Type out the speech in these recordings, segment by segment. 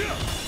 Huh!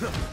Huh.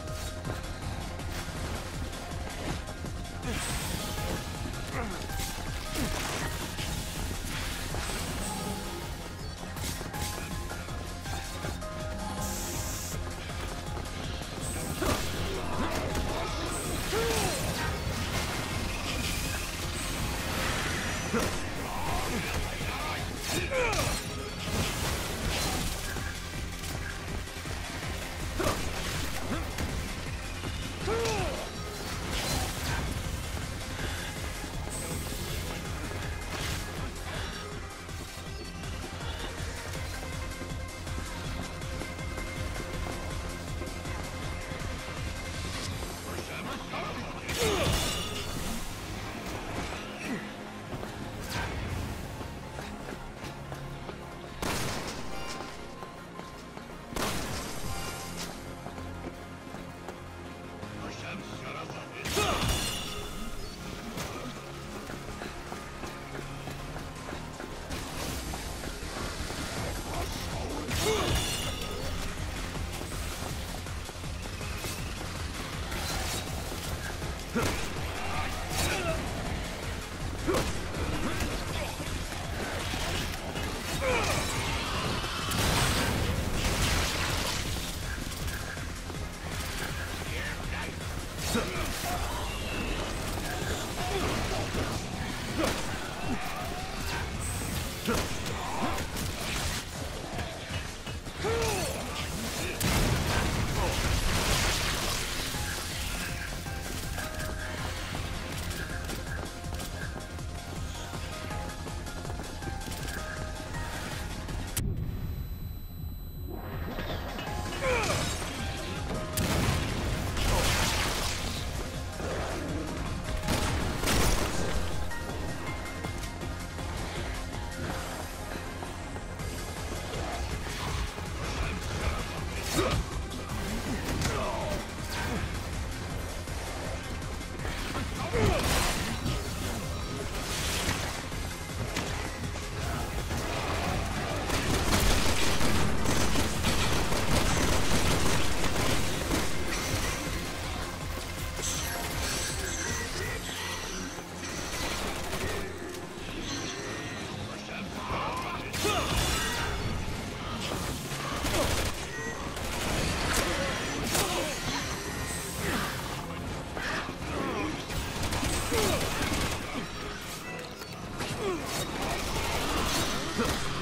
Huh.